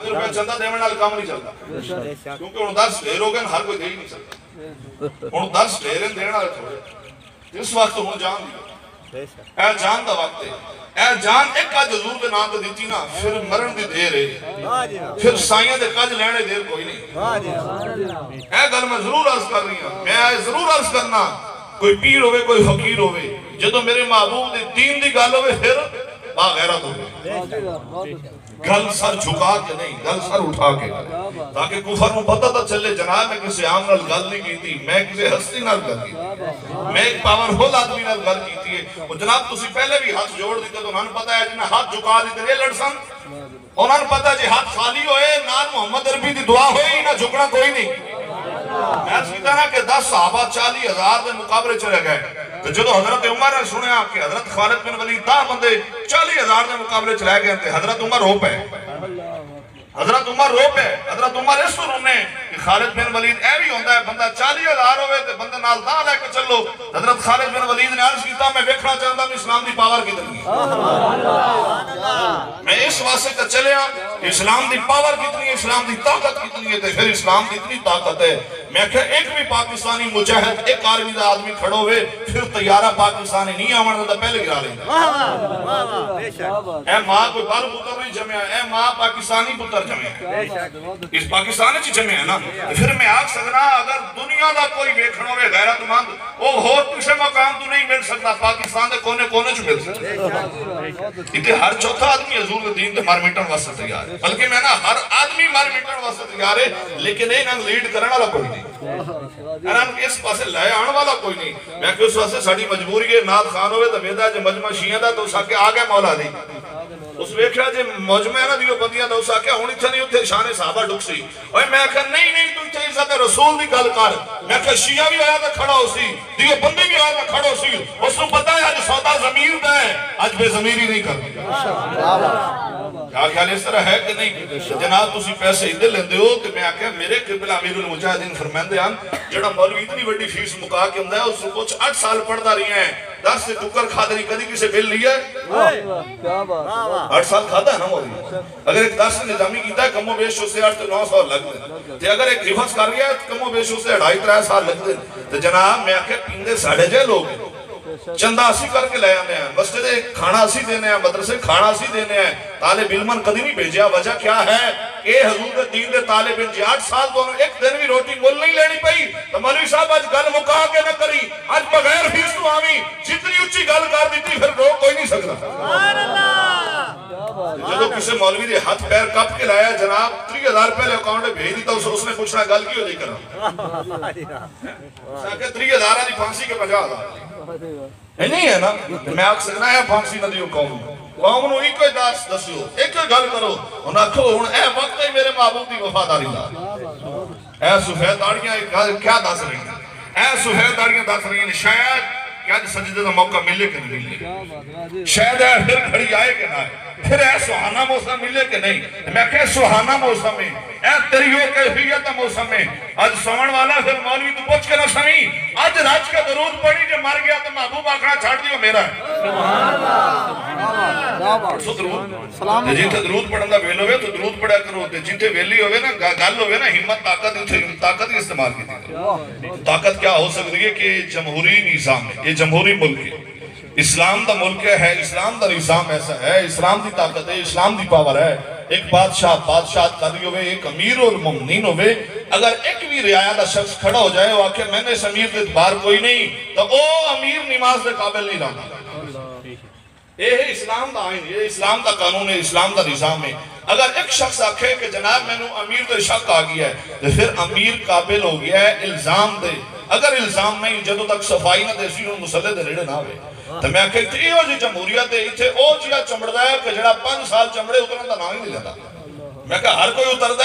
ਰੁਪਏ ਚੰਦਾ ਦੇਣ ਨਾਲ ਕੰਮ ਨਹੀਂ ਚੱਲਦਾ ਕਿਉਂਕਿ ਹੁਣ 10 ਢੇਰ ਹੋ ਗਏ ਨੇ, ਹਰ ਕੋਈ ਦੇ ਹੀ ਨਹੀਂ ਸਕਦਾ ਹੁਣ 10 ਢੇਰ ਨੇ ਦੇਣ ਵਾਲੇ ਥੋੜੇ ਇਸ ਵਕਤ ਹੁਣ ਜਾਨ ਦੀ ਇਹ ਜਾਨ ਦਾ ਵਕਤ ਹੈ ਇਹ ਜਾਨ ਇੱਕ ਅੱਜ ਹਜ਼ੂਰ ਦੇ ਨਾਮ ਤੇ ਦਿੱਤੀ ਨਾ ਫਿਰ ਮਰਨ ਦੀ ਦੇਰ ਹੈ ਫਿਰ ਸਾਈਆਂ ਦੇ ਕੱਜ ਲੈਣੇ ਦੇਰ ਕੋਈ ਨਹੀਂ ਇਹ ਗੱਲ ਮੈਂ ਜ਼ਰੂਰ ਅਰਜ਼ ਕਰ ਰਹੀ ਹਾਂ ਮੈਂ ਇਹ ਜ਼ਰੂਰ ਅਰਜ਼ ਕਰਨਾ ਕੋਈ ਪੀਰ ਹੋਵੇ ਕੋਈ ਫਕੀਰ ਹੋਵੇ ਜਦੋਂ ਮੇਰੇ ਮਾਬੂਬ ਦੇ ਦੀਨ ਦੀ ਗੱਲ ਹੋਵੇ ਫਿਰ ਬਾ ਗੈਰਤ ਹੋਵੇ गल सर झुका के नहीं गल सर उठा के करे ताकि कुफर में पता तो चले जनाब मैं किसी आम नाल गल नहीं की थी मैं किसी हस्ती नाल गल की मैं एक पावरफुल आदमी नाल गल की थी। और जनाब तुसी पहले भी हाथ जोड़ दिते तो उन्हें पता है जिन्हें हाथ झुका दिते ये लड़सन उन्हें पता जे हाथ खाली होए ना मोहम्मद अरबी की दुआ हो ना झुकना कोई नहीं। मैं सीधा ना कि दस साहबा सहाबा हज़ार के मुकाबले चले गए। तो जो हज़रत उमर ने सुनया कि हज़रत खालिद बिन वली दह बंदे चाली हज़ार के मुकाबले च गए थे हज़रत उमर रो पे हज़रत उमर रो पे हज़रत उमर इस रोने खालिद बिन वलीद ए भी होता है बंदा चाली हज़ार हो बंद लैके चलो हज़रत खालिद बिन वलीद ने अर्ज़ किया मैं वेखना चाहता इस्लाम की पावर कितनी मैं इस वास्ते चलिया इस्लाम दी पावर कितनी है इस्लाम दी ताकत कितनी है फिर इस्लाम की इतनी ताकत है। मैं क्या एक भी पाकिस्तानी मुजाहिद एक आर्मी दा आदमी खड़ो होवे फिर तैयारा पाकिस्तानी नहीं आवन दा पहले गिरा लेंदा ए माँ कोई बाहर पुत्र नहीं जमया ए माँ पाकिस्तानी पुत्र जमया इस पाकिस्तान च जमे है ना। फिर मैं आख सकना अगर दुनिया का कोई वेखण होवे गैरतमंद वो होर किसी मकाम तो नहीं मिल सकता पाकिस्तान दे कोने कोने च मिल सकता इते हर चौथा आदमी हजूर दे दीन ते मर मिटण वास्ते तैयार है। ਬਲਕਿ ਮੈਂ ਨਾ ਹਰ ਆਦਮੀ ਮਰ ਮਿਟਣ ਵਾਸਤੇ ਤਿਆਰ ਹੈ ਲੇਕਿਨ ਇਹਨਾਂ ਨੂੰ ਲੀਡ ਕਰਨ ਵਾਲਾ ਕੋਈ ਨਹੀਂ ਇਹਨਾਂ ਨੂੰ ਇਸ ਪਾਸੇ ਲੈ ਆਉਣ ਵਾਲਾ ਕੋਈ ਨਹੀਂ ਮੈਂ ਕਿ ਉਸ ਵਾਸਤੇ ਸਾਡੀ ਮਜਬੂਰੀ ਹੈ ਨਾਦ ਖਾਨ ਹੋਵੇ ਤਾਂ ਵੇਦਾ ਜੇ ਮਜਮਾ ਸ਼ੀਆਂ ਦਾ ਤਾਂ ਉਸ ਆਕੇ ਆ ਗਿਆ ਮੌਲਾ ਦੀ ਉਸ ਵੇਖਿਆ ਜੇ ਮੌਜਮਾ ਇਹਨਾਂ ਦੀ ਬੰਦੀਆਂ ਦਾ ਉਸ ਆਕੇ ਹੁਣ ਇੱਥੇ ਨਹੀਂ ਉੱਥੇ ਸ਼ਾਨੇ ਸਾਹਬਾ ਡੁੱਕ ਸੀ ਓਏ ਮੈਂ ਕਿਹਾ ਨਹੀਂ ਨਹੀਂ ਤੂੰ ਇੱਥੇ ਇੱਜ਼ਤ ਰਸੂਲ ਦੀ ਗੱਲ ਕਰ ਮੈਂ ਕਿਹਾ ਸ਼ੀਆ ਵੀ ਆਇਆ ਤਾਂ ਖੜਾ ਹੋ ਸੀ ਦੀਓ ਬੰਦੇ ਵੀ ਆਇਆ ਤਾਂ ਖੜੋ ਸੀ ਉਸ ਨੂੰ ਪਤਾ ਹੈ ਅੱਜ ਸੌਦਾ ਜ਼ਮੀਰ ਦਾ ਹੈ ਅੱਜ ਬੇਜ਼ਮੀਰੀ ਨਹੀਂ ਕਰਨੀ ਮਾਸ਼ਾਅੱਲਾ ਕਿਆ ਖਿਆਲ ਇਸ ਤਰ੍ਹਾਂ ਹੈ ਕਿ ਨਹੀਂ ਜਨਾਬ ਤੁਸੀਂ ਪੈਸੇ ਇੱਧਰ ਲੈਂਦੇ ਹੋ ਤੇ ਮੈਂ ਆਖਿਆ ਮੇਰੇ ਕਿਬਲਾ ਅਮੀਰੁਲ ਮੁਜਾਹਿਦੀਨ ਫਰਮਾਉਂਦੇ ਹਨ ਜਿਹੜਾ ਮੌਲਵੀ ਇਤਨੀ ਵੱਡੀ ਫੀਸ ਮੁਕਾ ਕੇ ਹੁੰਦਾ ਹੈ ਉਸ ਨੂੰ ਕੁਝ 8 ਸਾਲ ਪੜਦਾ ਰਹੀ ਹੈ 10 से कुकर खाते नहीं कभी किसे बिल लिया आठ साल खाता है ना मौलवी अगर एक दस निजामी कीता है कमो बेश उससे आठ नौ साल लगते ते अगर एक हिफज कर गया कमो बेश उससे ढाई त्रै साल लगते ते जनाब मैं आखे पींदे साढ़े जे लोग चंदा असि करके ले आने बस मस्जिदे खाना असि देने मदरसे खाना असि देने ताले बिलमन कभी नहीं भेजा वजह क्या है? ए हजूर दे दीन दे जी, आठ साल तो एक दिन भी रोटी मुल नहीं लेनी पई। तो मौलवी साहब आज गल मुका के ना करी। आज बगैर फ़ीस तो आवी, जितनी ऊँची गल कर फिर कोई नहीं सकता सुभान अल्लाह जब किसी मौलवी हाथ पैर कप के लाया, जनाब तीन हज़ार रुपए अकाउंट में भेज दिता, उस उसने पूछना गल क्यों नहीं करा हज़ार फांसी के નહીં એના મેં આ સગના ફાંસી નથી કહું ਕੌਮ ਨੂੰ ਇੱਕੋ ਹੀ ਦਾਸ ਦੱਸਿਓ ਇੱਕੋ ਹੀ ਗੱਲ ਕਰੋ ਹੁਣ ਆਖੋ ਹੁਣ ਇਹ ਵਕਤ ਹੀ ਮੇਰੇ ਮਾਬੂਦ ਦੀ ਵਫਾਦਾਰੀ ਦਾ ਇਹ ਸਫੈਦਾਰੀਆਂ ਇਹ ਗੱਲ ਕਿਆ ਦੱਸ ਰਹੀਆਂ ਇਹ ਸਫੈਦਾਰੀਆਂ ਦੱਸ ਰਹੀਆਂ ਨੇ ਸ਼ਾਇਦ ਕਿ ਅੱਜ ਸਜਦੇ ਦਾ ਮੌਕਾ ਮਿਲੇ ਕਿ ਨਹੀਂ ਮਿਲੇ ਸ਼ਾਇਦ ਇਹ ਫਿਰ ਖੜੀ ਆਏ ਕਿ ਨਾ ਆਏ फिर ऐसा सुहाना मौसम मिले कि नहीं? मैं कह सुहाना मौसम है। ऐ तेरी मौसम है। आज वाला फिर मौलवी तू पूछ के ना आज राज का दरूद पड़ी मर गया तो महबूब दियो मेरा। सुभान जिथे दरूद पढ़न का वेल वे तो दरूद करो। ते जिथे वेली होवे ना गल होवे ना हिम्मत ताकत ताकत इस्तेमाल की ताकत क्या हो सकती है कि जमहूरी निज़ाम है ये जमहूरी मुल्क है। इस्लाम का मुल्क है, इस्लाम का निज़ाम ऐसा है, इस्लाम की ताकत है, इस्लाम की पावर है। एक बादशाह बादशाह कर होवे, एक अमीर और मुमनीन हो अगर एक भी रियाया का शख्स खड़ा हो जाए, वो आखिर मैंने अमीर के बार कोई नहीं तो वो अमीर नमाज़ के काबिल नहीं रहा ਇਹ ਹੈ ਇਸਲਾਮ ਦਾ ਆਇਨ ਇਹ ਇਸਲਾਮ ਦਾ ਕਾਨੂੰਨ ਹੈ ਇਸਲਾਮ ਦਾ ਨਿਜ਼ਾਮ ਹੈ ਅਗਰ ਇੱਕ ਸ਼ਖਸ ਆਖੇ ਕਿ ਜਨਾਬ ਮੈਨੂੰ ਅਮੀਰ ਤੇ ਸ਼ੱਕ ਆ ਗਿਆ ਹੈ ਤੇ ਫਿਰ ਅਮੀਰ ਕਾਬਿਲ ਹੋ ਗਿਆ ਹੈ ਇਲਜ਼ਾਮ ਦੇ ਅਗਰ ਇਲਜ਼ਾਮ ਨਹੀਂ ਜਦੋਂ ਤੱਕ ਸਫਾਈ ਨਾ ਦੇਸੀ ਨੂੰ ਮੁਸੱਲੇ ਦੇ ਨੇੜੇ ਨਾ ਆਵੇ ਤੇ ਮੈਂ ਆਖਿਆ ਕਿ ਇਹੋ ਜਿਹੀ ਜਮਹੂਰੀਅਤ ਹੈ ਇੱਥੇ ਉਹ ਜਿਹਾ ਚਮੜਦਾ ਹੈ ਕਿ ਜਿਹੜਾ 5 ਸਾਲ ਚਮੜੇ ਉਤਰਨ ਦਾ ਨਾਮ ਹੀ ਨਹੀਂ ਲੈਂਦਾ ਮੈਂ ਕਿਹਾ ਹਰ ਕੋਈ ਉਤਰਦਾ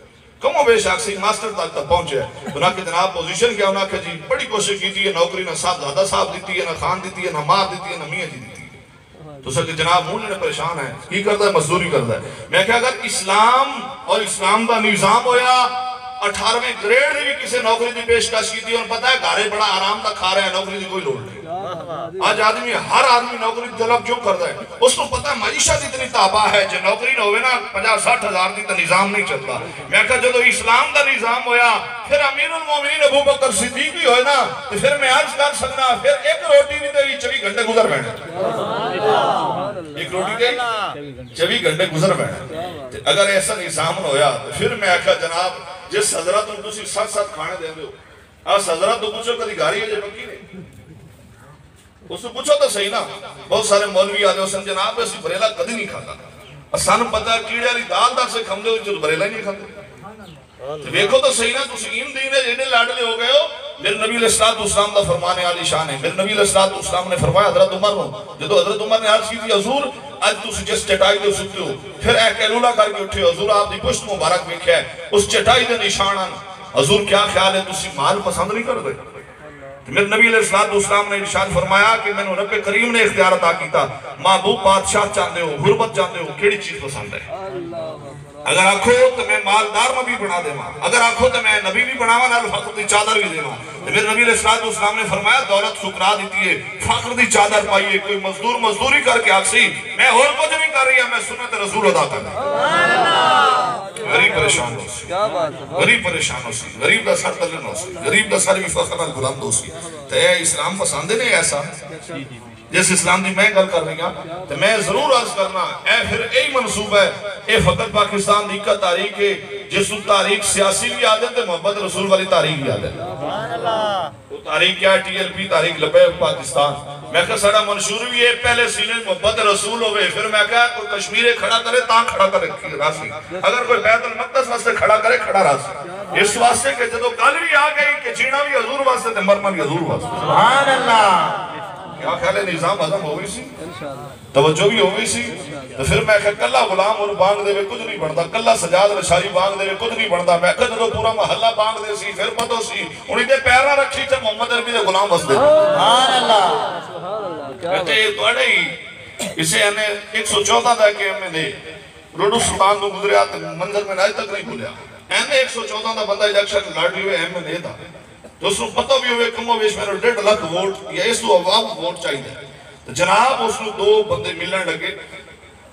कमो बे बेश आखसी मास्टर तक तक पहुँचे। उन्हें कि जनाब पोजीशन क्या? उन्हें जी, बड़ी कोशिश की थी नौकरी ना साहब दादा साहब दी है, ना खान दी है, ना मार दी है, ना मियाँ जी दी तो सर कि जनाब, मूल परेशान है। की करता है, मजदूरी करता है। मैं क्या अगर इस्लाम और इस्लाम का निज़ाम होया 18वें ग्रेड भी किसी नौकरी की पेशकश की थी और पता है घरे बड़ा आराम तक खा रहे हैं, नौकरी की कोई लोड़ नहीं। आज आदमी, हर आदमी नौकरी तलब क्यों करता है? उसको पता है मईशत इतनी ताबा है, जो नौकरी ना होवे ना 50 60 हज़ार दी तो निज़ाम नहीं चलता। मैं कहा जो इस्लाम का निज़ाम होया, फिर अमीरुल मोमिनीन अबू बकर सिद्दीक भी होए ना तो फिर मैं अर्ज़ कर सकना फिर एक रोटी भी तेरी 24 घंटे गुजर बैठे एक रोटी के 24 घंटे गुजर बैठे अगर ऐसा निज़ाम होया तो फिर मैं आखा जनाब जिस हजरत ਨੂੰ ਤੁਸੀਂ ਸੱਤ ਸੱਤ ਖਾਣੇ ਦਿੰਦੇ ਹੋ ਆ ਹਜ਼ਰਤ ਤੋਂ ਪੁੱਛੋ ਕਦੀ ਗਾਰੀ ਹੈ ਜੇ ਪੱਕੀ ਨਹੀਂ ਉਸ ਨੂੰ ਪੁੱਛੋ ਤਾਂ ਸਹੀ ਨਾ ਬਹੁਤ ਸਾਰੇ ਮੌਲਵੀ ਆਦੇ ਸਨ ਜਨਾਬ ਅਸੀਂ ਬਰੇਲਾ ਕਦੀ ਨਹੀਂ ਖਾਦਾ ਸਾਨੂੰ ਪਤਾ ਕੀੜੇ ਵਾਲੀ ਦਾਲ ਦਾ ਸੇ ਖਾਂਦੇ ਹੋ ਜਦੋਂ ਬਰੇਲਾ ਹੀ ਨਹੀਂ ਖਾਂਦੇ ਤੇ ਵੇਖੋ ਤਾਂ ਸਹੀ ਨਾ ਤੁਸੀਂ ਇਨ ਦੀਨ ਦੇ ਜਿਹੜੇ ਲਾਡਲੇ ਹੋ ਗਏ ਹੋ ਮੇਰੇ ਨਬੀ ਅਲੈਹਿਸਲਾਤ ਉਸਲਾਮ ਦਾ ਫਰਮਾਨ ਆਲੀ ਸ਼ਾਨ ਹੈ ਮੇਰੇ ਨਬੀ ਅਲੈਹਿਸਲਾਤ ਉਸਲਾਮ ਨੇ ਫਰਮਾਇਆ ਹਜ਼ਰਤ ਉਮਰ ਨੂੰ ਜਦੋਂ ਹਜ਼ਰਤ ਉਮਰ ਨੇ ਅਰਜ਼ ਕੀਤੀ ਹਜ਼ੂਰ अज तुम जिस चटाई में सुते हो, फिर ए कैलूला करके उठे हजूर आपकी पुष्ट मुबारक वेख्या है, उस चटाई के निशान हैं हजूर, क्या ख्याल है तुम माल पसंद नहीं कर रहे तो मेरे नबी अलैहिस्सलाम ने निशान फरमाया कि मैंने रब करीम ने इख्तियार अता किया महबूब बादशाह चाहते हो, गुरबत चाहते हो कि चीज़ पसंद है? अगर आखो तो मैं मालदार भी बना देवा। अगर आखो तो मैं नबी भी बनावा ना फख्र की चादर भी देवा। मेरे नबी इस्लाम ने फरमाया दौलत सुकरा दी है फख्र की चादर पाई है कोई मजदूर मजदूरी करके आखसी मैं होर कुछ नहीं कर रही है मैं सुनत रसूल अदा कर गरीब परेशान हो गरीब परेशान हो गरीब का सर तलन हो गरीब का सर भी फख्र बुलंद हो इस्लाम पसंद नहीं ऐसा? जिस इस्लाम की मैं गल कर रही हाँ तो मैं ज़रूर अर्ज़ करना ए फिर यही मनसूब है ये फकत पाकिस्तान की एक तारीख है जिस तारीख सियासी भी आदत है मोहम्मद रसूल वाली तारीख भी आदत तारीख क्या तारीख पाकिस्तान। मैं मंशूर भी है पहले सीने रसूल फिर मैं क्या कोई कश्मीर खड़ा करे खड़ा करे रासी अगर कोई मकदस वास्ते खड़ा करे खड़ा इस वास्ते के भी आ गई कि जीना भी हजूर वास्ते ते भी हजूर वास्ते। क्या ख्याल है? निज़ाम हजम हो गई सी तवज्जो भी हो गई सी। तो फिर मैं क्या कला गुलाम और बांग देवे कुछ नहीं बनता। कला सजाद नशारी बांग देवे कुछ नहीं बनता। मैं क्या जो पूरा मोहल्ला बांग दे सी फिर पतो सी उन्हीं के पैर ना रखी च मोहम्मद अरबी दे गुलाम बस दे। सुभान अल्लाह सुभान अल्लाह क्या बात है तोड़े इसे हमें 114 दा के में दे। रोडू सुल्तान को गुजरिया मंजर में आज तक नहीं भूलिया एम 114 दा बंदा इलेक्शन लड़ रही है एम में देता ਉਸ ਨੂੰ ਪਤਾ ਵੀ ਹੋਵੇ ਕਮੋ ਵੇਸ਼ ਮੈਨੂੰ 1.5 ਲੱਖ ਵੋਟ ਜਾਂ ਇਸ ਤੋਂ ਆਵਾਮ ਵੋਟ ਚਾਹੀਦਾ ਹੈ। ਤੇ ਜਨਾਬ ਉਸ ਨੂੰ ਦੋ ਬੰਦੇ ਮਿਲਣ ਲੱਗੇ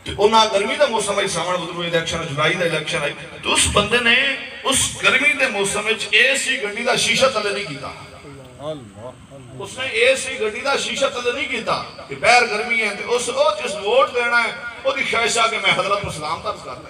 ਤੇ ਉਹਨਾਂ ਗਰਮੀ ਦਾ ਮੌਸਮ ਆਈ ਸਾਵਣ ਬਦਲੂ ਇਲੈਕਸ਼ਨ ਜੁਲਾਈ ਦਾ ਇਲੈਕਸ਼ਨ ਆਈ ਤੇ ਉਸ ਬੰਦੇ ਨੇ ਉਸ ਗਰਮੀ ਦੇ ਮੌਸਮ ਵਿੱਚ ਏਸੀ ਗੱਡੀ ਦਾ ਸ਼ੀਸ਼ਾ ਥੱਲੇ ਨਹੀਂ ਕੀਤਾ उसने एसी गड्डी ਦਾ ਸ਼ੀਸ਼ਾ ਥੱਲੇ ਨਹੀਂ ਕੀਤਾ ਕਿ ਬਹਿਰ ਗਰਮੀ ਹੈ ਤੇ ਉਸ ਉਹ ਜਿਸ ਵੋਟ ਦੇਣਾ ਹੈ ਉਹਦੀ ਖਾਹਿਸ਼ ਆ ਕਿ ਮੈਂ ਹਜ਼ਰਤ ਨੂੰ ਸਲਾਮ ਤਰਸ ਕਰਦਾ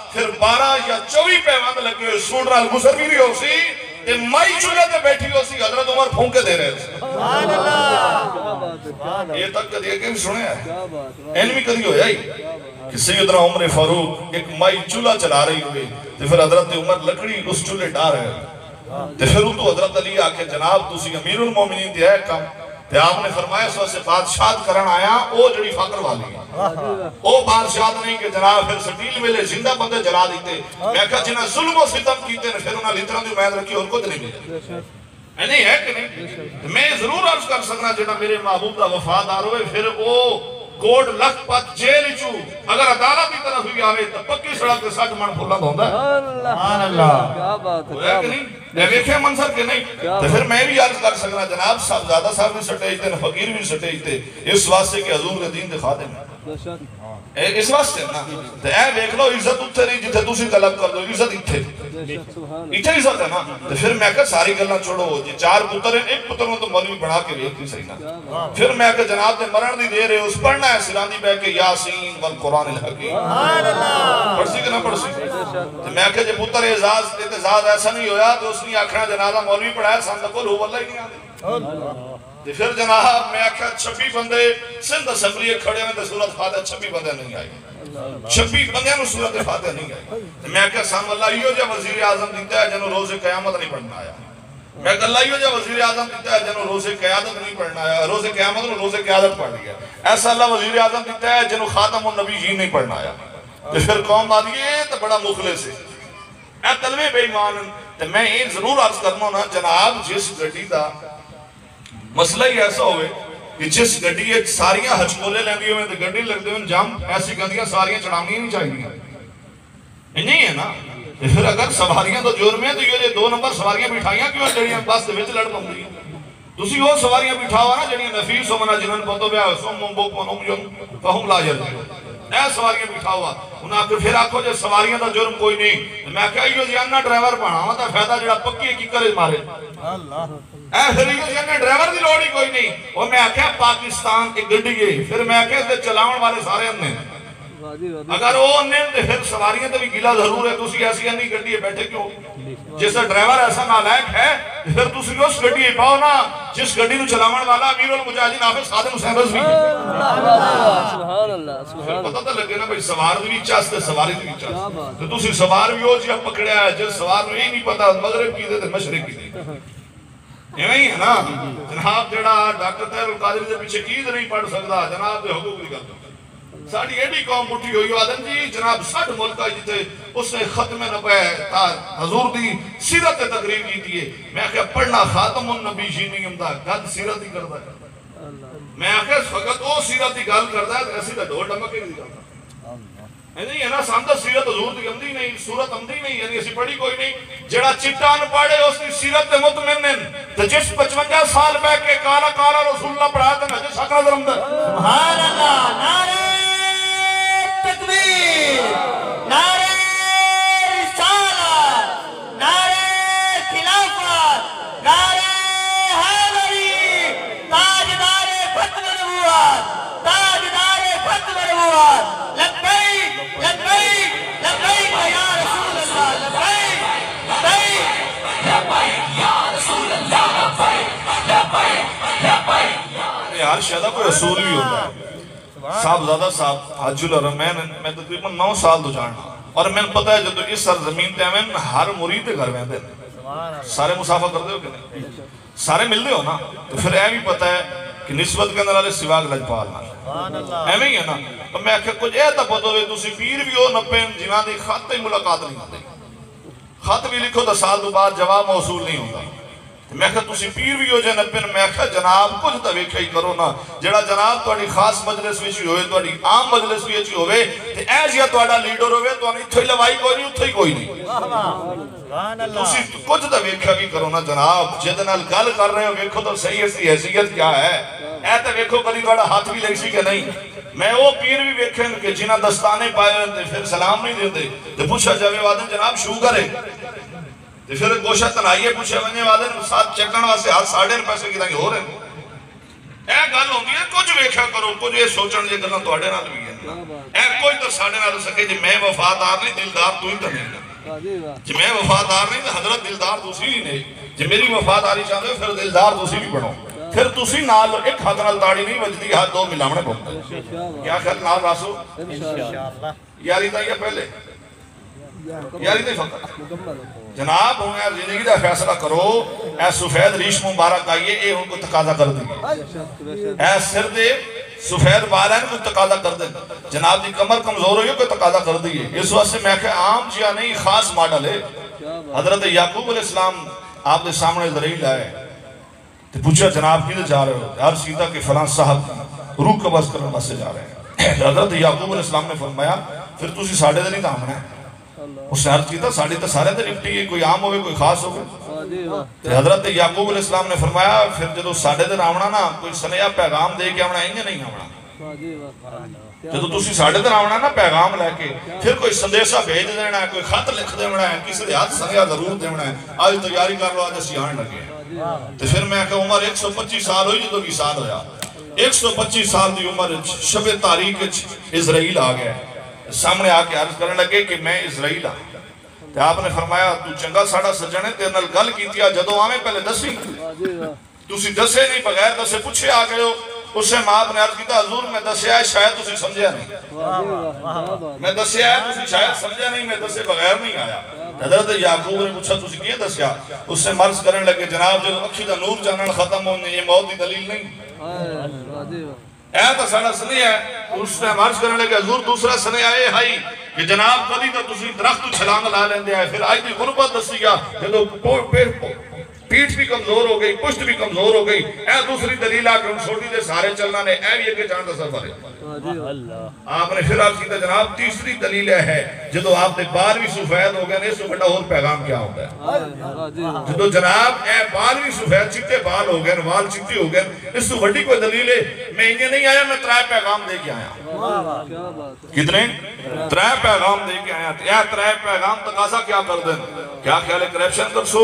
फिर 12 या 24 पैवंद लगे हुए सूट नाल गुजर भी नहीं हो सी माई चूल्हे ते बैठी हो सी हज़रत उमर फूंके दे रहे सी है ये तक कदी भी सुने है? है एन भी कदी ही सैयदना उमर फारूक एक माई चूल्हा चला रही हुई ते फिर हज़रत उमर लकड़ी उस चूल्हे डाल रहे ते फिर उतो हज़रत अली आके जनाब तुसी अमीरुल मोमिनीन ते है काम ਤੇ ਆਪਨੇ ਫਰਮਾਇਆ ਸੋ ਸੇ ਬਾਦਸ਼ਾਹਤ ਕਰਨ ਆਇਆ ਉਹ ਜਿਹੜੀ ਫਕਰ ਵਾਲੀ ਹੈ ਉਹ ਬਾਦਸ਼ਾਹਤ ਨਹੀਂ ਕਿ ਜਨਾਬ ਫਿਰ ਸਟੀਲ ਵੇਲੇ ਜ਼ਿੰਦਾ ਬੰਦੇ ਜਲਾ ਦਿੱਤੇ ਮੈਂ ਕਿਹਾ ਜਿਨ੍ਹਾਂ ਜ਼ੁਲਮ ਔਰ ਸਿਤਮ ਕੀਤੇ ਨੇ ਫਿਰ ਉਹਨਾਂ ਲਿਤਰਾਂ ਦੀ ਉਮੀਦ ਰੱਖੀ ਹੋਰ ਕੁਝ ਨਹੀਂ ਮਿਲਿਆ बेशक ਹੈ ਨਹੀਂ ਹੈ ਕਿ ਨਹੀਂ ਤੇ ਮੈਂ ਜ਼ਰੂਰ ਅਰਜ਼ ਕਰ ਸਕਣਾ ਜਿਹੜਾ ਮੇਰੇ ਮਹਬੂਬ ਦਾ ਵਫਾਦਾਰ ਹੋਵੇ ਫਿਰ ਉਹ ਕੋਟ ਲਖਪਤ ਜੇਲ੍ਹ ਚੋਂ ਅਗਰ ਅਦਾਲਤ ਦੀ ਤਰਫ ਵੀ ਆਵੇ ਤਾਂ ਪੱਕੀ ਸੜਕ ਤੇ 60 ਮਣ ਫੁੱਲਾਂ ਦਾ ਹੁੰਦਾ ਹੈ अल्लाह सुभान अल्लाह क्या बात है देखे मनसर के नहीं। तो फिर मैं भी याद कर सकना जनाब। साहबजादा साहब भी स्टेज थे फकीर भी स्टेज थे। इस वास्ते के हजूर का दीन दिखा देना इस वास्ते ना। तो ऐ देख लो इज़्ज़त उत्थे नहीं जिथे तुसी गलत कर दो इज़्ज़त इथे इथे इज़्ज़त है ना। तो फिर मैं कहा सारी गल्ला छोड़ो। जी चार पुत्र है एक पुत्र तो मौलवी बना के देख नहीं सही ना। फिर मैं कहा जनाब ने मरण दी दे रहे उस पढ़ना है सिरानी बैठ के यासीन वल कुरान हकीम सुभान अल्लाह। पढ़सी ना पढ़सी? तो मैं कहा जे पुत्र एजाज एजाज ऐसा नहीं होया तो उसने आखना मौलवी पढ़ाया ही नहीं आते फिर जनाब, मैं आख्या छब्बी बंदे सिंध असैम्बली खड़े सूरत छब्बी बंदे नहीं छब्बी सूरत नहीं मैं आख्या अल्लाह जहा वज़ीर आज़म दिता है कयामत नहीं पढ़ना आया। मैं जहा वज़ीर आज़म दिता है जिन रोज़े क्यादत नहीं पढ़ना आया। रोज़ कयामत रोज़े क्यादत पढ़ लिया। ऐसा अल्लाह वज़ीर आज़म दिता है जिन्होंने खातम नबी ही नहीं पढ़ना आया। फिर कौम आदि तो बड़ा मुखले से ਇਹ ਤਾਂ ਬੜਾ ਮੁਖਲਿਸ ਹੈ ਇਹ ਤਲਵੇ ਬੇਈਮਾਨ ਤੇ ਮੈਂ ਇਹ ਜ਼ਰੂਰ ਅਰਜ਼ ਕਰਨਾ ਨਾ ਜਨਾਬ ਜਿਸ ਗੱਡੀ ਦਾ ਮਸਲਾ ਹੀ ਐਸਾ ਹੋਵੇ ਕਿ ਜਿਸ ਗੱਡੀ ਵਿੱਚ ਸਾਰੀਆਂ ਹਚਮੋਲੇ ਲੈਂਦੀ ਹੋਵੇ ਤੇ ਗੱਡੀ ਲੱਗਦੇ ਹੋਣ ਜੰਮ ਐਸੀ ਗੰਦੀਆਂ ਸਾਰੀਆਂ ਚੜਾਉਣੀਆਂ ਨਹੀਂ ਚਾਹੀਦੀਆਂ ਇਹ ਨਹੀਂ ਹੈ ਨਾ ਤੇ ਫਿਰ ਅਗਰ ਸਵਾਰੀਆਂ ਤੋਂ ਜੁਰਮ ਹੈ ਤਾਂ ਇਹ ਜੇ ਦੋ ਨੰਬਰ ਸਵਾਰੀਆਂ ਬਿਠਾਈਆਂ ਕਿਉਂ ਜਿਹੜੀਆਂ ਬੱਸ ਦੇ ਵਿੱਚ ਲੜ ਪੰਦੀਆਂ ਤੁਸੀਂ ਉਹ ਸਵਾਰੀਆਂ ਬਿਠਾਓ ਨਾ ਜਿਹੜੀਆਂ ਨਫੀਸ ਹੋਵਣਾ ਜਿਨ੍ਹਾਂ ਨੂੰ ਪਤੋ ਵਿਆਹ ਸੋਮ ਬੋ ਪਨਮ ਜੋ ਫਹਮ ਲਾਜਰ ਇਹ जुर्म कोई नहीं। मैं ड्राइवर फ़ायदा पक्की ड्राइवर की लड़ ही कोई नहीं। मैं पाकिस्तान एक गड्डी फिर मैं चला चलाने वाले सारे ਹੈ ਫਿਰ ਮੈਂ ਆਖਿਆ ਤੇ ਚਲਾਉਣ ਵਾਲੇ ਸਾਰੇ ਅੰਨੇ ਵਾਦੀ ਵਾਦੀ ਅਗਰ ਉਹ ਨੇ ਤੇ ਫਿਰ ਸਵਾਰੀਆਂ ਤੇ ਵੀ ਗਿਲਾ ਜ਼ਰੂਰ ਹੈ ਤੁਸੀਂ ਐਸੀ ਅੰਨੀ ਗੱਡੀ 'ਚ ਬੈਠੇ ਕਿਉਂ ਜਿਸ ਦਾ ਡਰਾਈਵਰ ਐਸਾ ਨਾਲਾਇਕ ਹੈ ਤੇ ਫਿਰ ਤੁਸੀਂ ਵੀ ਉਸ ਗੱਡੀ 'ਚ ਪਾਓ ਨਾ ਜਿਸ ਗੱਡੀ ਨੂੰ ਚਲਾਉਣ ਵਾਲਾ ਅਮੀਰੁਲ ਮੁਜਾਹਿਦੀਨ ਹਾਫਿਜ਼ ਖਾਦਮ ਹੁਸੈਨ ਰਜ਼ਵੀ ਹੈ ਸੁਭਾਨ ਅੱਲਾਹ ਸੁਭਾਨ ਪਤਾ ਤਾਂ ਲੱਗੇ ਨਾ ਭਾਈ ਸਵਾਰ ਦੀ ਵੀ ਚਾਸ ਤੇ ਸਵਾਰੀ ਦੀ ਵੀ ਕਿਆ ਚਾਸ ਬਾਤ। ਤੇ ਤੁਸੀਂ ਸਵਾਰ ਵੀ ਉਹ ਜਿਹਾ ਪਕੜਿਆ ਹੈ, ਜਿਸ ਸਵਾਰ ਨੂੰ ਇਹ ਨਹੀਂ ਪਤਾ ਮਗਰਬ ਕੀ ਦੇ ਤੇ ਮਸ਼ਰਕ ਕੀ ਦੇ ਐਵੇਂ ਹੀ ਹੈ ਨਾ ਜਨਾਬ ਜਿਹੜਾ ਡਾਕਟਰ ਤਹਿਰੁਲ ਕਾਦਰੀ ਦੇ ਪਿੱਛੇ ਕੀਦ ਨਹੀਂ ਪੜ ਸਕਦਾ ਜਨਾਬ ਦੇ ਹੁਕਮ ਦੀ ਗੱਲ ਸਾਡੀ ਇਹ ਵੀ ਕੌਮ ਮੁੱਠੀ ਹੋਈ ਆਦਮ ਜੀ ਜਨਾਬ ਸੱਡ ਮੁਲਕ ਜਿੱਥੇ ਉਸਨੇ ਖਤਮ ਨਬੈ ਤਾਰ ਹਜ਼ੂਰ ਦੀ ਸਿਰਤ ਤੇ ਤਕਰੀਰ ਕੀਤੀ ਹੈ ਮੈਂ ਆਖਿਆ ਪੜਨਾ ਖਾਤਮੁਨ ਨਬੀ ਜੀ ਨਹੀਂ ਹੁੰਦਾ ਗੱਲ ਸਿਰਤ ਹੀ ਕਰਦਾ ਮੈਂ ਆਖਿਆ ਫਕਤ ਉਹ ਸਿਰਤ ਦੀ ਗੱਲ ਕਰਦਾ ਤੇ ਅਸੀਂ ਤਾਂ ਢੋਲ ਡਮਕੇ ਦੀ ਗੱਲ ਹੈ ਨਹੀਂ ਹੈ ਨਾ ਸਾਨੂੰ ਸਿਰਤ ਹਜ਼ੂਰ ਦੀ ਆਉਂਦੀ ਨਹੀਂ ਸੂਰਤ ਆਉਂਦੀ ਨਹੀਂ ਯਾਨੀ ਅਸੀਂ ਪੜੀ ਕੋਈ ਨਹੀਂ ਜਿਹੜਾ ਚਿੱਟਾ ਅਨ ਪੜੇ ਉਸ ਦੀ ਸਿਰਤ ਤੇ ਮੁਤਮਿਨ ਨੇ ਤੇ ਜਿਸ 55 ਸਾਲ ਬੈ ਕੇ ਕਾਲਾ ਕਾਲਾ ਰਸੂਲullah ਪੜਾ ਤੇ ਹਜੇ ਸਕਲ ਰਮਦ ਸੁਭਾਨ ਅੱਲਾਹ ਨਾਰੇ रसूल यार शायद कोई असूल भी होता है। साहबजादा साहब हाजुल अरमैन मैं तो तकरीबन नौ साल तो जान और मैं पता है जब तो इस सर ज़मीन पे मैं हर मुरीद के घर में सारे मुसाफा करते हो कि नहीं? सारे मिलते हो ना? तो फिर यह भी पता है कि निस्बत के अंदर वाले सिवाग लजपाल एवं ही है ना? तो मैं आखिर कुछ यह तो पता हो तुम पीर भी हो नपे जिन्हों की खत ही मुलाकात नहीं होती खत भी लिखो तो साल तो बाद जवाब मौसूल नहीं होता मैं क्या तुम भी हो जाए नब्बे मैं क्या जनाब, कुछ तो ही करो ना। जरा जनाब थोड़ी खास मजलिस हो आम मजलिस भी हो हो लवाई कोई नहीं ही कोई नहीं कुछ तो वेख्या भी करो ना, जनाब, जिद गल कर रहे हो, वेखो तो सही इसकी हैसीयत क्या है? ऐ तो वेखो कभी थोड़ा हाथ भी लगी नहीं। मैं वो पीर भी वेखे कि जिन्हें दस्ताने पाए फिर सलाम नहीं देते पूछा जाए वादन जनाब, शू करे? ਕਿ ਜਿਨ੍ਹਾਂ ਦਸਤਾਨੇ ਪਾਏ ਹੋਏ ਨੇ ਤੇ ਫਿਰ ਸਲਾਮ ਨਹੀਂ ਦਿੰਦੇ ਤੇ ਪੁੱਛਿਆ ਜਾਵੇ ਵਾਦਨ ਜਨਾਬ ਸ਼ੂਗਰ ਹੈ ਤੇ ਫਿਰ ਗੋਸ਼ਾ ਤਨਾਈਏ ਪੁੱਛਿਆ ਵੰਨੇ ਵਾਦਨ ਸਾਥ ਚੱਕਣ ਵਾਸਤੇ ਹੱਥ ਸਾਢੇ ਨੇ ਪੈਸੇ ਕਿਦਾਂ ਹੋ ਰਹੇ ਨੇ ਇਹ ਗੱਲ ਹੁੰਦੀ ਹੈ ਕੁਝ ਵੇਖਿਆ ਕਰੋ ਕੁਝ ਇਹ ਸੋਚਣ ਦੀ ਗੱਲਾਂ ਤੁਹਾਡੇ ਨਾਲ ਵੀ ਹੈ ਇਹ ਕੋਈ ਤਾਂ ਸਾਡੇ ਨਾਲ ਹੋ ਸਕੇ ਜੇ ਮੈਂ ਵਫਾਦਾਰ ਨਹੀਂ ਦਿਲਦਾਰ ਤੂੰ ਹੀ ਤਾਂ ਨਹੀਂ ਵਾਦੀ ਵਾਹ ਜੇ ਮੈਂ ਵਫਾਦਾਰ ਨਹੀਂ ਤਾਂ ਹਜ਼ਰਤ ਦਿਲਦਾਰ ਤੁਸੀਂ ਹੀ ਨੇ ਜੇ ਮੇਰੀ ਵਫਾਦਾਰੀ ਚਾਹੁੰਦੇ ਹੋ ਫਿਰ ਦਿਲਦਾਰ ਤੁਸੀਂ ਵੀ ਬਣੋ ਫਿਰ ਤੁਸੀਂ ਨਾਲ ਇੱਕ ਹੱਥ ਨਾਲ ਤਾੜੀ ਨਹੀਂ ਵੱਜਦੀ ਹੱਥ ਦੋ ਮਿਲਾਵਣੇ ਪਉਂਦੇ ਕਿਆ ਖਿਆਲ ਨਾਲ ਰਾਸੋ इंशाअल्लाह ਯਾਰੀ ਤਾਂ ਇਹ ਪਹਿਲੇ ਯਾਰੀ ਤੇ ਫਕਤ ਮੁਕੰਮਲ ਜਨਾਬ ਹੁਣ ਇਹ ਜ਼ਿੰਦਗੀ ਦਾ ਫੈਸਲਾ ਕਰੋ ਇਹ ਸਫੈਦ ਰੀਸ਼ ਮੁਬਾਰਕ ਆਈਏ ਇਹ ਹੁਣ ਕੋਈ ਤਕਾਜ਼ਾ ਕਰ ਦਈਏ ਬੇਸ਼ੱਕ ਬੇਸ਼ੱਕ ਇਹ ਸਿਰ ਦੇ ਸਫੈਦ ਵਾਲਾਂ ਨੂੰ ਕੋਈ ਤਕਾਜ਼ਾ ਕਰ ਦੇ ਜਨਾਬ ਦੀ ਕਮਰ ਕਮਜ਼ੋਰ ਹੋਈ ਹੈ ਕੋਈ ਤਕਾਜ਼ਾ ਕਰ ਦਈਏ ਇਸ ਵਾਸਤੇ ਮੈਂ ਕਿਹਾ ਆਮ ਜਿਹਾ ਨਹੀਂ ਖਾਸ ਮਾਡਲ ਹੈ ਕੀ ਬਾਤ हजरत याकूब अलैहिस्सलाम आपके सामने जरील आए तो पूछा जनाब किधर जा रहे हो यार सीता के फलां साहब रूह कबज करने वास्ते जा रहे हैं हजरत याकूब अलैहिस्सलाम ने फरमाया फिर तुसी साडे ते नहीं धामना उससे अर्ज़ किया तो साढ़े तो सारे निपटी गई कोई आम होवे खास होवे। हज़रत याकूब इस्लाम ने फरमाया फिर जो साढ़े ना कोई सनेहा पैगाम दे के आवना इंज नहीं आवना जो तुम साढ़े पैगाम लैके फिर कोई संदेशा भेज देना कोई खत लिख देना है किसी के हाथ सनेहा ज़रूर देना है आज तैयारी कर लो आज असियाण लगे तो फिर मैं आखिर उम्र एक सौ पच्ची साल हुई जो विशाल होया। एक सौ पच्ची साल की उम्र शबे तारीख इजराइल आ गया सामने आके अर्ज़ करने लगे कि मैं इसराइल हाँ तो आपने फरमाया तू चंगा साड़ा सज्जन है तेरे गल की जो आवे पहले दसी तुम दसे नहीं बगैर दसे पूछे आ गए हो। उससे माप ने अर्ज़ किया हजूर मैं दसिया है शायद तुम समझे नहीं। मैं दसिया है शायद समझे नहीं मैं दसे बगैर नहीं आया। जनाब जो अखी का नूर जानन खत्म होने ये मौत की दलील नहीं। तो जनाब कभी तो दरख्त छलांग ला लेंगे फिर अभी भी गुरबत दसी गया जो पेड़ पीठ भी कमज़ोर हो गई, पुष्ट भी कमज़ोर हो गई। ए दूसरी दलील आकरम छोटी दे सारे चलना ने ए भी अगर जान दा सफ़र है आपने फिर आप सीधा तो जनाब तीसरी दलील है जो आप बारहवीं सफ़ेद हो गए इस बड़ा और पैगाम क्या होता है जदों जनाब ए बारहवीं सफ़ेद चिट्टे बाल हो गए बाल चिट्टे हो गए इस बड़ी कोई दलील है मैं इन नहीं आया, मैं त्रै पैगाम दे के आया। कितने? त्रै पैगाम दे के आया त्रै पैगाम तकाजा क्या कर देन? क्या ख्याल है करप्शन कर सो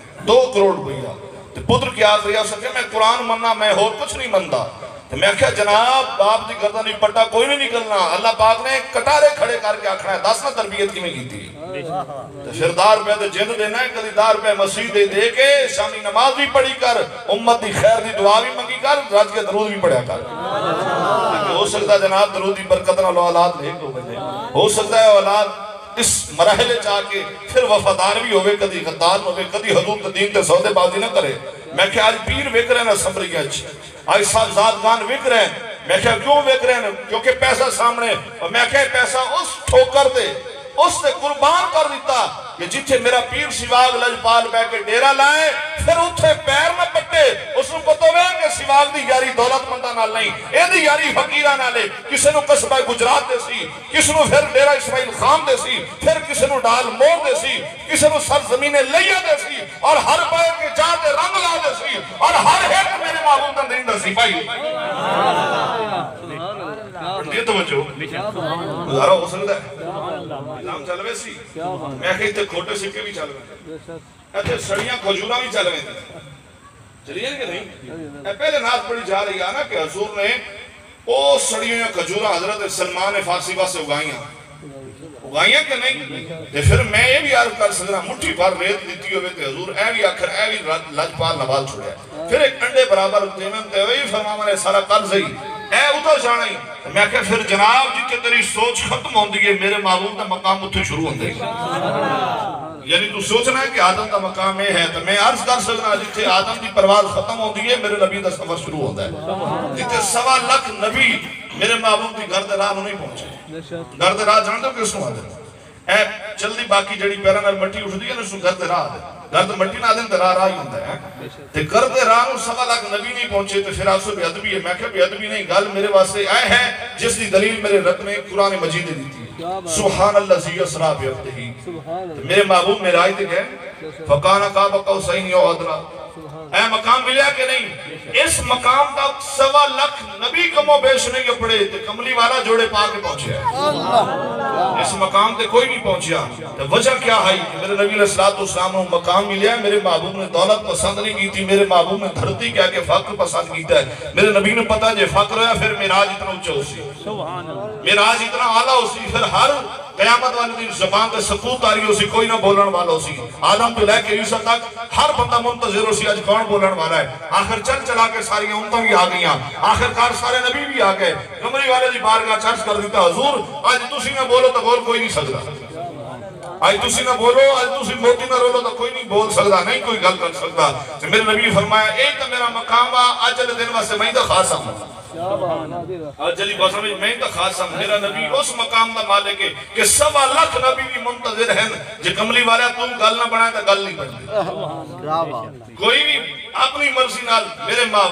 2 ਕਰੋੜ ਰੁਪਇਆ ਤੇ ਪੁੱਤਰ ਕੀ ਆਖ ਰਿਹਾ ਸਕੇ ਮੈਂ ਕੁਰਾਨ ਮੰਨਣਾ ਮੈਂ ਹੋਰ ਕੁਝ ਨਹੀਂ ਮੰਨਦਾ ਤੇ ਮੈਂ ਆਖਿਆ ਜਨਾਬ ਬਾਪ ਦੀ ਗਰਦਨ ਨਹੀਂ ਪੱਟਾ ਕੋਈ ਨਹੀਂ ਨਿਕਲਣਾ ਅੱਲਾਹ ਪਾਕ ਨੇ ਕਟਾਰੇ ਖੜੇ ਕਰਕੇ ਆਖਣਾ ਹੈ ਦੱਸ ਨਾ ਤਰਬੀਅਤ ਕਿਵੇਂ ਕੀਤੀ ਤੇ ਫਿਰ 10 ਰੁਪਏ ਦੇ ਜਿੰਦ ਦੇਣਾ ਹੈ ਕਦੀ 10 ਰੁਪਏ ਮਸਜਿਦ ਦੇ ਦੇ ਕੇ ਸ਼ਾਮੀ ਨਮਾਜ਼ ਵੀ ਪੜੀ ਕਰ ਉਮਤ ਦੀ ਖੈਰ ਦੀ ਦੁਆ ਵੀ ਮੰਗੀ ਕਰ ਰੱਜ ਕੇ ਦਰੂਦ ਵੀ ਪੜਿਆ ਕਰ ਕਿ ਹੋ ਸਕਦਾ ਜਨਾਬ ਦਰੂਦ ਦੀ ਬਰਕਤ ਨਾਲ ਔਲਾਦ ਨੇਕ ਹੋਵੇ ਨੇ ਹੋ ਸਕਦਾ ਹੈ ਔਲਾਦ इस मरहले जाके फिर वफादार भी होवे, कदी गद्दार होवे, कदी के दीन ते सौदेबाजी ना करे। मैं कह आज पीर वेख रहे ना सबरी आज? साजाद खान वेख रहे मैं कह क्यों वेख रहे ना क्योंकि पैसा सामने और मैं कह पैसा उस ठोकर दे उसने कुर्बान कर दिता कि जिथे मेरा पीर शिवाग लजपाल बह के डेरा लाए, फिर उठे पैर में पट्टे। उस पता यारी नहीं यारी कस्बा गुजरात फिर डेरा खान दे फिर डाल मोर दे सर जमीने दे और हर के रंग ला दे और हर मेरे क्या बात ਇਹ ਤਵੱਜੋ क्या बात ਗੁਜ਼ਾਰਾ ਹੋ ਸਕਦਾ ਹੈ ਨਾਮ ਚੱਲਵੇ ਸੀ क्या बात ਮੈਂ ਕਿਹਾ ਇੱਥੇ ਖੋਟੇ ਸਿੱਕੇ ਵੀ ਚੱਲ ਪਏ बेशक ਇੱਥੇ ਸੜੀਆਂ ਖਜੂਰਾਂ ਵੀ ਚੱਲ ਪਈਆਂ ਚਲੀਆਂ ਕਿ ਨਹੀਂ ਇਹ ਪਹਿਲੇ ਨਾਤ ਪੜੀ ਜਾ ਰਹੀ ਆ ਨਾ ਕਿ ਹਜ਼ੂਰ ਨੇ ਉਹ ਸੜੀਆਂ ਖਜੂਰਾਂ ਹਜ਼ਰਤ ਸਲਮਾਨ ਨੇ ਫਾਰਸੀ ਵਾਸਤੇ ਉਗਾਈਆਂ ਉਗਾਈਆਂ ਕਿ ਨਹੀਂ ਤੇ ਫਿਰ ਮੈਂ ਇਹ ਵੀ ਅਰਜ਼ ਕਰ ਸਕਦਾ ਮੁੱਠੀ ਭਰ ਰੇਤ ਦਿੱਤੀ ਹੋਵੇ ਤੇ ਹਜ਼ੂਰ ਇਹ ਵੀ ਆਖਰ ਇਹ ਵੀ ਲ- ਲਜਪਾਲ ਨਵਾਲ ਛੋੜਿਆ ਫਿਰ ਇੱਕ ਅੰਡੇ ਬਰਾਬਰ ਦੇਵਨ ਤੇ ਵਈ ਫਰਮਾਵਾ ए उतो जाने मैं क्या फिर जनाब जिते तेरी सोच खत्म होती है। मेरे महबूब का मकाम उसे शुरू होता है। यानी तू सोचना है कि आदम का मकाम यह है तो मैं अर्ज़ कर सकना जिथे आदम की परवाज खत्म होती है, मेरे नबी का सफ़र शुरू होता है। जिथे सवा लख नबी मेरे महबूब की गर्द राह नहीं पहुँचे। गर्द राह जानते हो किसनों आते हैं जल्दी बाकी जी पैरों मट्टी उठती है ना गर्द राह है ਗੱਲ ਤਾਂ ਮੱਟੀ ਨਾਲ ਦੇ ਦਰਾਰ ਆ ਹੀ ਹੁੰਦਾ ਹੈ ਤੇ ਕਰਦੇ ਰਾਹ ਨੂੰ ਸਵਾ ਲੱਖ ਨਬੀ ਨਹੀਂ ਪਹੁੰਚੇ ਤੇ ਫਿਰ ਆਸੋ ਬੇਅਦਬੀ ਹੈ ਮੈਂ ਕਿਹਾ ਬੇਅਦਬੀ ਨਹੀਂ ਗੱਲ ਮੇਰੇ ਵਾਸਤੇ ਐ ਹੈ ਜਿਸ ਦੀ ਦਲੀਲ ਮੇਰੇ ਰੱਬ ਨੇ ਕੁਰਾਨ ਮਜੀਦ ਨੇ ਦਿੱਤੀ ਹੈ ਸੁਭਾਨ ਅੱਲਾਹ ਜੀ ਅਸਰਾ ਬਿਅਤਹੀ ਸੁਭਾਨ ਅੱਲਾਹ ਮੇਰੇ ਮਹਬੂਬ ਮਿਰਾਜ ਤੇ ਗਏ ਫਕਾਨਾ ਕਾਬਾ ਕੌਸੈਨ ਯਉ ਅਦਰਾ ऐ मकाम मिला कि नहीं? इस मकाम तक सवा लख नबी कमो बेश नहीं पड़े ते कमली वाला जोड़े पा के पहुँचे इस मकाम ते कोई नहीं पहुँचा। तो वजह क्या है? मेरे नबी अलैहिस्सलाम को मकाम मिला मेरे महबूब ने दौलत पसंद नहीं की थी मेरे महबूब ने धरती क्या के फक्र पसंद किया है। मेरे नबी ने पता जे फक्र है फिर मेराज इतना ऊँचा उसी मेराज इतना आला उसी फिर हर कयामत वाले दिन जबान पे सकूत आ रही उसी कोई ना बोलने वाला उसी आदम तो लेके यूसुफ तक हर बंदा मुंतजिर उसी आज कौन बोलने वाला है। आखिर चल चला के सारी उम्मतें भी आ गई आखिरकार सारे नबी भी आ गए। कमरी वाले की बारगाह चर्च कर दिता, हजूर अज तुम ना बोलो तो बोल कोई नहीं सकता आज तुसी ना बोलो, आज तुसी मोती ना रोलो तो कोई नहीं बोल सकता नहीं कोई गल कर सकता मेरे नबी ने फरमाया एक मेरा मकाम वा अज दे दिन वास्ते मैं तो खास आज जली भाषा मैं तो खास मेरा नबी उस मकाम का मालिक है कि सवा लाख नबी भी मुंतजिर हैं जे कमली वाला तू गल ना बनाए तो गल नहीं बनती। कोई भी अपनी मर्ज़ी नाल मेरे माँ